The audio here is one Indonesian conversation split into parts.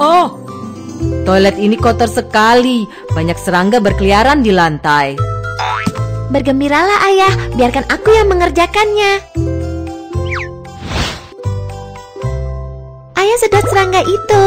Oh, toilet ini kotor sekali. Banyak serangga berkeliaran di lantai. Bergembiralah ayah, biarkan aku yang mengerjakannya. Ayah sedot serangga itu.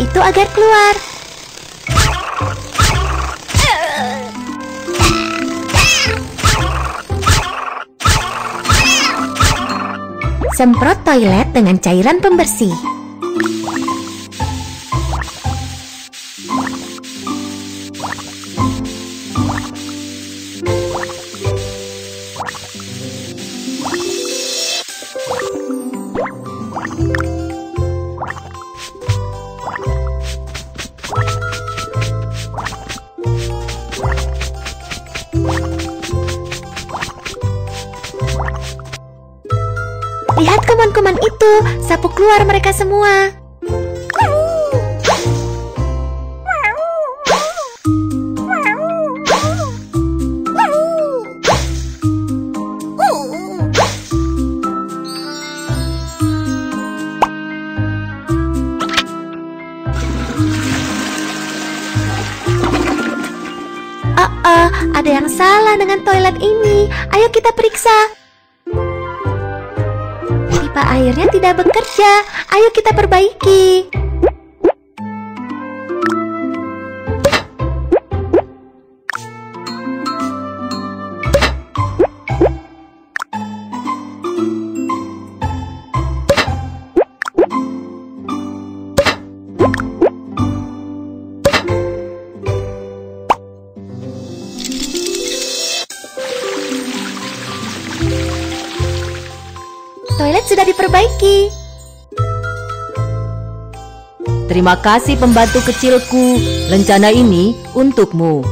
Itu agar keluar. Semprot toilet dengan cairan pembersih. Kuman-kuman itu, sapu keluar mereka semua. Oh, oh, ada yang salah dengan toilet ini. Ayo kita periksa. Pipa airnya tidak bekerja. Ayo kita perbaiki. Toilet sudah diperbaiki. Terima kasih pembantu kecilku. Lencana ini untukmu.